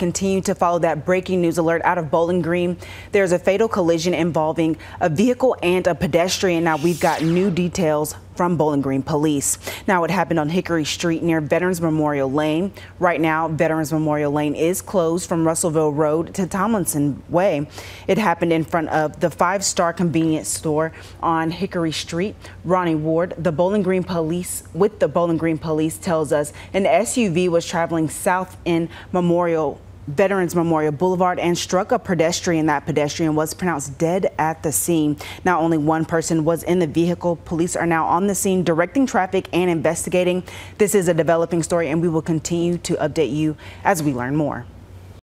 continue to follow that breaking news alert out of Bowling Green. There's a fatal collision involving a vehicle and a pedestrian. Now we've got new details from Bowling Green Police. Now it happened on Hickory Street near Veterans Memorial Lane. Right now, Veterans Memorial Lane is closed from Russellville Road to Tomlinson Way. It happened in front of the Five Star Convenience Store on Hickory Street. Ronnie Ward, the Bowling Green Police, with the Bowling Green Police, tells us an SUV was traveling south in Memorial Veterans Memorial Boulevard and struck a pedestrian. That pedestrian was pronounced dead at the scene. Now, only one person was in the vehicle. Police are now on the scene directing traffic and investigating. This is a developing story, and we will continue to update you as we learn more.